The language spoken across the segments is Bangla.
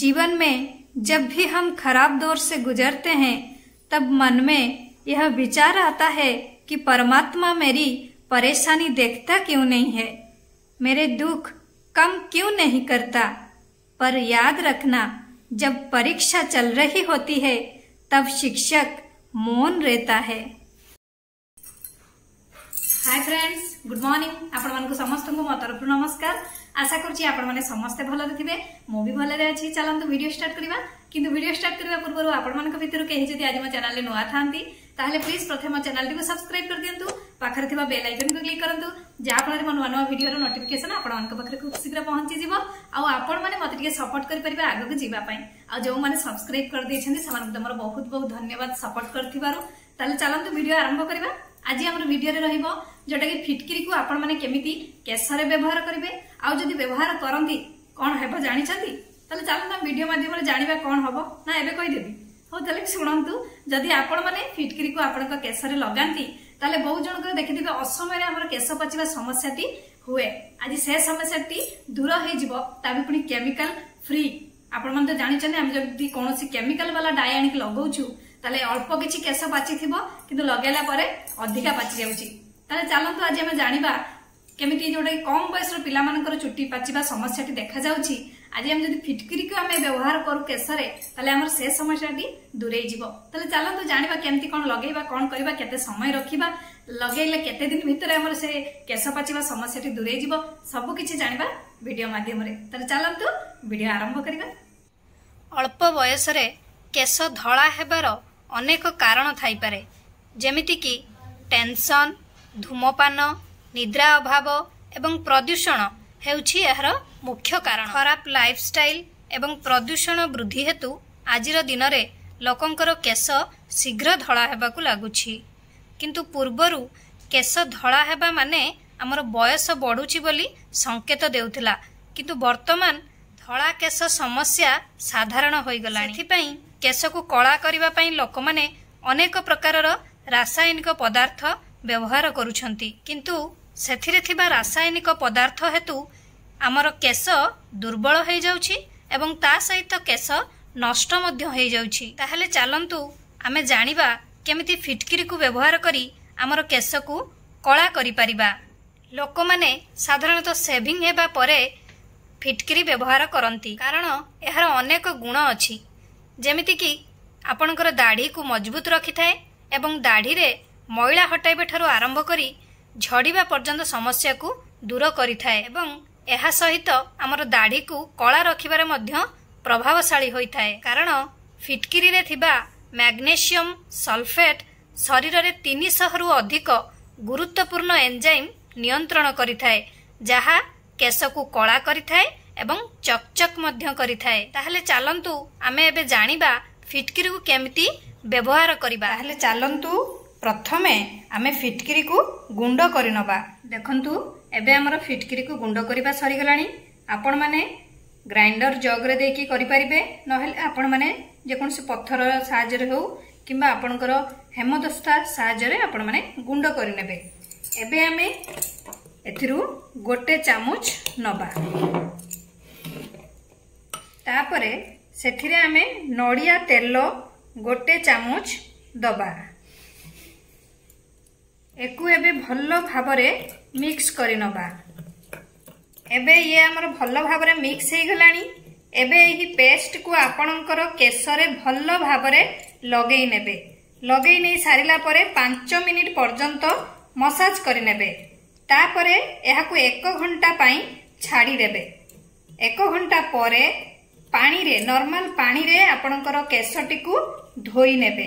जीवन में जब भी हम खराब दौर से गुजरते हैं तब मन में यह विचार आता है कि परमात्मा मेरी परेशानी देखता क्यों नहीं है मेरे दुख कम क्यों नहीं करता पर याद रखना जब परीक्षा चल रही होती है तब शिक्षक मौन रहता है हाय फ्रेंड्स गुड मॉर्निंग आप समस्त मो तरफ नमस्कार আশা করছি আপনার সমস্তে ভালরে থাকবে মু ভালরে আছি চলতু ভিডিও স্টার্ট করা কিন্তু ভিডিও স্টার্ট করা পূর্ব আপনার ভিতর কে যদি আজ মো চ্যানেল নূয়া থাকে তাহলে প্লিজ প্রথমে মো চ্যানেলটি সবসক্রাইব করে দিও পাখে থাকা বেল আইকন কু ক্লিক করতু যাফলের মো নূয়া নূয়া ভিডিওর নোটিফিকেসন আপনার পাখে খুব শীঘ্র পৌঁছি যাব আপনার মতো টিকি সপোর্ট করে পারবে আগুক যা যে সবসক্রাইব করে দিয়েছেন সে তোমার বহুত বহুত ধন্যবাদ সপোর্ট করে তাহলে চলতু ভিডিও আরম্ভ করা आज आम भिडियो रही जोटा कि फिटकिरी को आपण मैंने केमी केशर व्यवहार करेंगे आदि व्यवहार करती कौन हम जानते तेल चलते भिड मध्यम जाना कौन हम ना एवं कहीदेवी हाँ तो शुणु जदि आपण मैंने फिटकिरी को आपण केशर लगाती तेल बहुत जन देखी थे असमय केश पचवा समस्या हुए आज से समस्या टी दूर होमिकाल फ्री आप जानते आम जब कौन केमिकाल वाला डाए आगे তাহলে অল্প কিছু কেশ পাচিথিব কিন্তু লগাইলা পরে অধিকা পাচি যাচ্ছি তাহলে চালন্তু আজ আমি জাঁয়া কেমিটি যেটা কম বয়সর পিলামানকর চুটি পাচিবা সমস্যাটি দেখা যাচ্ছে আজ আমি যদি ফিটকিরিকে আমি ব্যবহার করু কেশরে তাহলে আমার সে সমস্যাটি দূরেই যাব তাহলে চালন্তু জাঁয়া কেমতি কোণ লগাইবা কোণ করা কেতে সময় রাখবা লগাইলে কেতে দিন ভিতরে আমার সে কেশ পাচিবা সমস্যাটি দূরেই যাব সবু কিছু জাঁয়া ভিডিও মাধ্যমে তাহলে চালন্তু ভিডিও আরম্ভ করা অল্প বয়সরে কেশ ধলা হবার ଅନେକ କାରଣ ଥାଇପାରେ ଯେମିତିକି ଟେନସନ୍ ଧୂମପାନ ନିଦ୍ରା ଅଭାବ ଏବଂ ପ୍ରଦୂଷଣ ହେଉଛି ଏହାର ମୁଖ୍ୟ କାରଣ ଖରାପ ଲାଇଫଷ୍ଟାଇଲ ଏବଂ ପ୍ରଦୂଷଣ ବୃଦ୍ଧି ହେତୁ ଆଜିର ଦିନରେ ଲୋକଙ୍କର କେଶ ଶୀଘ୍ର ଧଳା ହେବାକୁ ଲାଗୁଛି କିନ୍ତୁ ପୂର୍ବରୁ କେଶ ଧଳା ହେବା ମାନେ ଆମର ବୟସ ବଢ଼ୁଛି ବୋଲି ସଙ୍କେତ ଦେଉଥିଲା କିନ୍ତୁ ବର୍ତ୍ତମାନ ଧଳା କେଶ ସମସ୍ୟା ସାଧାରଣ ହୋଇଗଲା ଏଥିପାଇଁ କେଶକୁ କଳା କରିବା ପାଇଁ ଲୋକମାନେ ଅନେକ ପ୍ରକାରର ରାସାୟନିକ ପଦାର୍ଥ ବ୍ୟବହାର କରୁଛନ୍ତି କିନ୍ତୁ ସେଥିରେ ଥିବା ରାସାୟନିକ ପଦାର୍ଥ ହେତୁ ଆମର କେଶ ଦୁର୍ବଳ ହୋଇଯାଉଛି ଏବଂ ତା ସହିତ କେଶ ନଷ୍ଟ ମଧ୍ୟ ହୋଇଯାଉଛି ତାହେଲେ ଚାଲନ୍ତୁ ଆମେ ଜାଣିବା କେମିତି ଫିଟକିରିକୁ ବ୍ୟବହାର କରି ଆମର କେଶକୁ କଳା କରିପାରିବା ଲୋକମାନେ ସାଧାରଣତଃ ସେଭିଂ ହେବା ପରେ ଫିଟକିରି ବ୍ୟବହାର କରନ୍ତି କାରଣ ଏହାର ଅନେକ ଗୁଣ ଅଛି ଯେମିତିକି ଆପଣଙ୍କର ଦାଢ଼ିକୁ ମଜବୁତ ରଖିଥାଏ ଏବଂ ଦାଢ଼ିରେ ମଇଳା ହଟାଇବା ଠାରୁ ଆରମ୍ଭ କରି ଝଡ଼ିବା ପର୍ଯ୍ୟନ୍ତ ସମସ୍ୟାକୁ ଦୂର କରିଥାଏ ଏବଂ ଏହା ସହିତ ଆମର ଦାଢ଼ିକୁ କଳା ରଖିବାରେ ମଧ୍ୟ ପ୍ରଭାବଶାଳୀ ହୋଇଥାଏ କାରଣ ଫିଟକିରିରେ ଥିବା ମ୍ୟାଗ୍ନେସିୟମ୍ ସଲଫେଟ୍ ଶରୀରରେ ତିନିଶହରୁ ଅଧିକ ଗୁରୁତ୍ୱପୂର୍ଣ୍ଣ ଏଞ୍ଜାଇମ୍ ନିୟନ୍ତ୍ରଣ କରିଥାଏ ଯାହା କେଶକୁ କଳା କରିଥାଏ ଏବଂ ଚକଚକ୍ ମଧ୍ୟ କରିଥାଏ ତାହେଲେ ଚାଲନ୍ତୁ ଆମେ ଏବେ ଜାଣିବା ଫିଟକିରିକୁ କେମିତି ବ୍ୟବହାର କରିବା ତାହେଲେ ଚାଲନ୍ତୁ ପ୍ରଥମେ ଆମେ ଫିଟକିରିକୁ ଗୁଣ୍ଡ କରିନେବା ଦେଖନ୍ତୁ ଏବେ ଆମର ଫିଟକିରିକୁ ଗୁଣ୍ଡ କରିବା ସରିଗଲାଣି ଆପଣମାନେ ଗ୍ରାଇଣ୍ଡର ଜଗ୍ରେ ଦେଇକି କରିପାରିବେ ନହେଲେ ଆପଣମାନେ ଯେକୌଣସି ପଥର ସାହାଯ୍ୟରେ ହେଉ କିମ୍ବା ଆପଣଙ୍କର ହେମଦସ୍ତା ସାହାଯ୍ୟରେ ଆପଣମାନେ ଗୁଣ୍ଡ କରିନେବେ ଏବେ ଆମେ ଏଥିରୁ ଗୋଟେ ଚାମୁଚ ନେବା ତାପରେ ସେଥିରେ ଆମେ ନଡ଼ିଆ ତେଲ ଗୋଟେ ଚାମଚ ଦେବା ଏକୁ ଏବେ ଭଲ ଭାବରେ ମିକ୍ସ କରିନେବା ଏବେ ଇଏ ଆମର ଭଲ ଭାବରେ ମିକ୍ସ ହୋଇଗଲାଣି ଏବେ ଏହି ପେଷ୍ଟକୁ ଆପଣଙ୍କର କେଶରେ ଭଲ ଭାବରେ ଲଗେଇ ନେବେ ଲଗେଇ ନେଇ ସାରିଲା ପରେ ପାଞ୍ଚ ମିନିଟ୍ ପର୍ଯ୍ୟନ୍ତ ମସାଜ କରିନେବେ ତାପରେ ଏହାକୁ ଏକ ଘଣ୍ଟା ପାଇଁ ଛାଡ଼ିଦେବେ ଏକ ଘଣ୍ଟା ପରେ ପାଣିରେ ନର୍ମାଲ ପାଣିରେ ଆପଣଙ୍କର କେଶଟିକୁ ଧୋଇ ନେବେ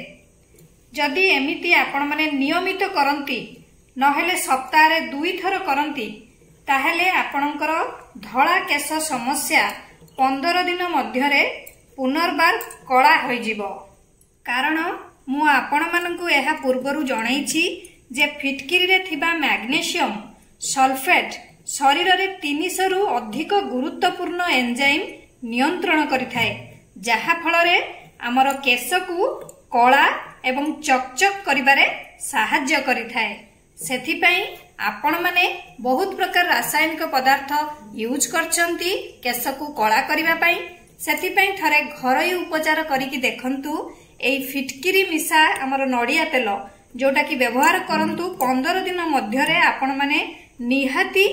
ଯଦି ଏମିତି ଆପଣମାନେ ନିୟମିତ କରନ୍ତି ନହେଲେ ସପ୍ତାହରେ ଦୁଇଥର କରନ୍ତି ତାହେଲେ ଆପଣଙ୍କର ଧଳା କେଶ ସମସ୍ୟା ପନ୍ଦର ଦିନ ମଧ୍ୟରେ ପୁନର୍ବାର କଳା ହୋଇଯିବ କାରଣ ମୁଁ ଆପଣମାନଙ୍କୁ ଏହା ପୂର୍ବରୁ ଜଣାଇଛି ଯେ ଫିଟକିରିରେ ଥିବା ମ୍ୟାଗ୍ନେସିୟମ୍ ସଲଫେଟ୍ ଶରୀରରେ ତିନିଶହରୁ ଅଧିକ ଗୁରୁତ୍ୱପୂର୍ଣ୍ଣ ଏନ୍ଜାଇମ୍ ନିୟନ୍ତ୍ରଣ କରିଥାଏ ଯାହାଫଳରେ ଆମର କେଶକୁ କଳା ଏବଂ ଚକଚକ୍ କରିବାରେ ସାହାଯ୍ୟ କରିଥାଏ ସେଥିପାଇଁ ଆପଣମାନେ ବହୁତ ପ୍ରକାର ରାସାୟନିକ ପଦାର୍ଥ ୟୁଜ୍ କରିଛନ୍ତି କେଶକୁ କଳା କରିବା ପାଇଁ ସେଥିପାଇଁ ଥରେ ଘରୋଇ ଉପଚାର କରିକି ଦେଖନ୍ତୁ ଏଇ ଫିଟକିରି ମିଶା ଆମର ନଡ଼ିଆ ତେଲ ଯେଉଁଟାକି ବ୍ୟବହାର କରନ୍ତୁ ପନ୍ଦର ଦିନ ମଧ୍ୟରେ ଆପଣମାନେ ନିହାତି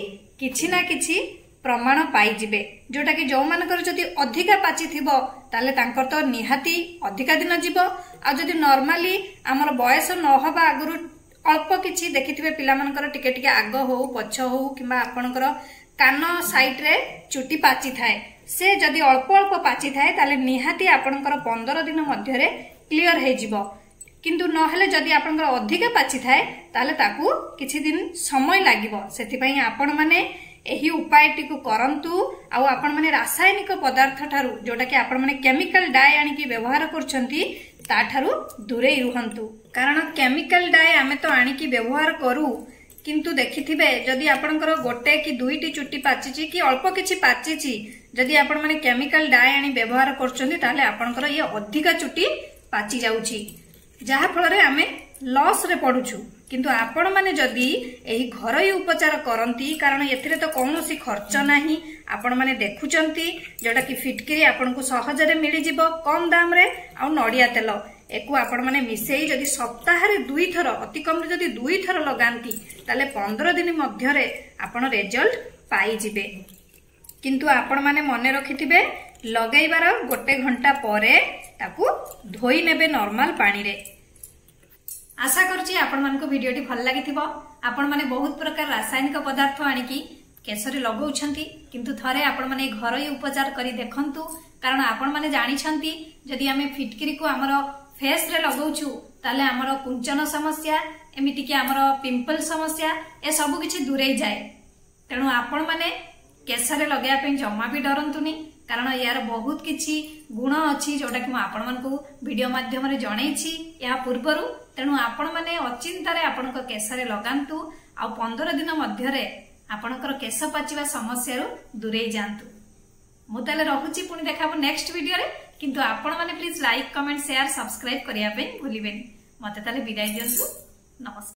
କିଛି ନା କିଛି প্রমাণ পাইযে যেটাকি যে যদি অধিকা পাচি থাকবে তাহলে তাঁকর তো নিহাতি অধিকা দিন যাব আদি নর্মালি আমার বয়স নহবা আগর অল্প কিছু দেখিথিবে পিলামানকর টিকে টিকে আগ হো পছ হো কিংবা আপনার কান সাইড্রে চুটি পাচি থাকে সে যদি অল্প অল্প পাচি থাকে তাহলে নিহাতি আপনার পনেরো দিন মধ্যে ক্লিয়র হয়ে যাব কিন্তু নহলে যদি আপনার অধিকা পাচি থাকে তাহলে তাকে কিছু দিন সময় লাগিব সেপাই আপন মানে ଏହି ଉପାୟଟିକୁ କରନ୍ତୁ ଆଉ ଆପଣମାନେ ରାସାୟନିକ ପଦାର୍ଥ ଠାରୁ ଯେଉଁଟାକି ଆପଣମାନେ କେମିକାଲ ଡାଏ ଆଣିକି ବ୍ୟବହାର କରୁଛନ୍ତି ତାଠାରୁ ଦୂରେଇ ରୁହନ୍ତୁ କାରଣ କେମିକାଲ ଡାଏ ଆମେ ତ ଆଣିକି ବ୍ୟବହାର କରୁ କିନ୍ତୁ ଦେଖିଥିବେ ଯଦି ଆପଣଙ୍କର ଗୋଟେ କି ଦୁଇଟି ଚୁଟି ପାଚିଛି କି ଅଳ୍ପ କିଛି ପାଚିଛି ଯଦି ଆପଣମାନେ କେମିକାଲ ଡାଏ ଆଣି ବ୍ୟବହାର କରୁଛନ୍ତି ତାହେଲେ ଆପଣଙ୍କର ଇଏ ଅଧିକା ଚୁଟି ପାଚି ଯାଉଛି ଯାହାଫଳରେ ଆମେ ଲସ୍ରେ ପଡ଼ୁଛୁ কিন্তু ଆପଣମାନେ ଯଦି ଏହି ଘରୋଇ ଉପଚାର କରନ୍ତି କାରଣ ଏଥିରେ ତ କୌଣସି ଖର୍ଚ୍ଚ ନାହିଁ ଆପଣମାନେ ଦେଖୁଛନ୍ତି ଯେଉଁଟାକି ଫିଟକିରି ଆପଣଙ୍କୁ ସହଜରେ ମିଳିଯିବ କମ୍ ଦାମରେ ଆଉ ନଡ଼ିଆ ତେଲ ଏକୁ ଆପଣମାନେ ମିଶାଇ ଯଦି ସପ୍ତାହରେ ଦୁଇଥର ଅତି କମ୍ରେ ଯଦି ଦୁଇଥର ଲଗାନ୍ତି ତାହେଲେ ପନ୍ଦର ଦିନ ମଧ୍ୟରେ ଆପଣ ରେଜଲ୍ଟ ପାଇଯିବେ କିନ୍ତୁ ଆପଣମାନେ ମନେ ରଖିଥିବେ ଲଗାଇବାର ଗୋଟେ ଘଣ୍ଟା ପରେ ତାକୁ ଧୋଇ ନେବେ ନର୍ମାଲ ପାଣିରେ ଆଶା କରୁଛି ଆପଣମାନଙ୍କୁ ଭିଡିଓଟି ଭଲ ଲାଗିଥିବ ଆପଣମାନେ ବହୁତ ପ୍ରକାର ରାସାୟନିକ ପଦାର୍ଥ ଆଣିକି କେଶରେ ଲଗାଉଛନ୍ତି କିନ୍ତୁ ଥରେ ଆପଣମାନେ ଘରୋଇ ଉପଚାର କରି ଦେଖନ୍ତୁ କାରଣ ଆପଣମାନେ ଜାଣିଛନ୍ତି ଯଦି ଆମେ ଫିଟକିରିକୁ ଆମର ଫେସ୍ରେ ଲଗାଉଛୁ ତାହେଲେ ଆମର କୁଞ୍ଚନ ସମସ୍ୟା ଏମିତିକି ଆମର ପିମ୍ପଲ ସମସ୍ୟା ଏସବୁ କିଛି ଦୂରେଇ ଯାଏ ତେଣୁ ଆପଣମାନେ କେଶରେ ଲଗାଇବା ପାଇଁ ଜମା ବି ଡରନ୍ତୁନି কারণ ইয়ার বহুত কিছু গুণ অছি যেটাকি মু আপনার ভিডিও মাধ্যমে জনাইছি এর পূর্বর তেণু আপন মানে অচিন্তার আপনার কেশরে লগাতু আন্দ্র দিন মধ্যে আপনার কেশ পাচিবা সমস্যার দূরেই যাতে মু তাহলে রহুছি পুঁ দেখা নেক্সট ভিডিওরে কিন্তু আপন মানে please like comment share subscribe করা ভুলবেনি মতো তাহলে বিদায় দিও নমস্কার